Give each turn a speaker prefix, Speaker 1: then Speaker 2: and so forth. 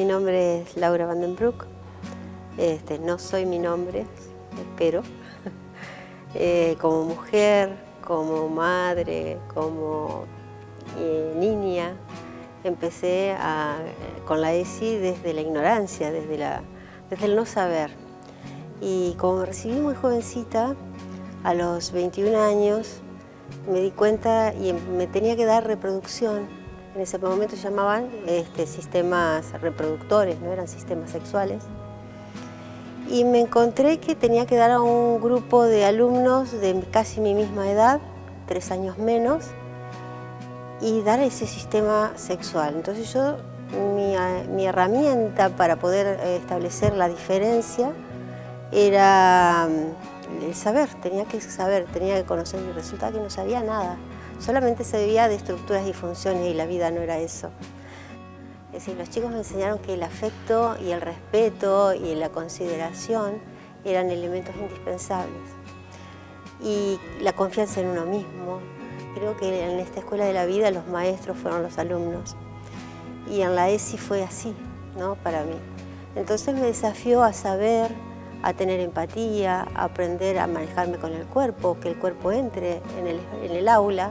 Speaker 1: es Laura Vandenbroek. Este, no soy mi nombre, espero. Eh, como mujer, como madre, como eh, niña, empecé con la ESI desde la ignorancia, desde, la, desde el no saber. Y como me recibí muy jovencita, a los 21 años, me di cuenta y me tenía que dar reproducción. En ese momento se llamaban este, sistemas reproductores, no eran sistemas sexuales. Y me encontré que tenía que dar a un grupo de alumnos de casi mi misma edad, tres años menos, y dar ese sistema sexual. Entonces yo, mi, mi herramienta para poder eh, establecer la diferencia era mm, el saber, tenía que saber, tenía que conocer y resulta que no sabía nada. Solamente sabía de estructuras y funciones y la vida no era eso. Es decir, los chicos me enseñaron que el afecto y el respeto y la consideración eran elementos indispensables. Y la confianza en uno mismo. Creo que en esta escuela de la vida los maestros fueron los alumnos. Y en la ESI fue así, ¿no? Para mí. Entonces me desafió a saber a tener empatía, a aprender a manejarme con el cuerpo, que el cuerpo entre en el, aula,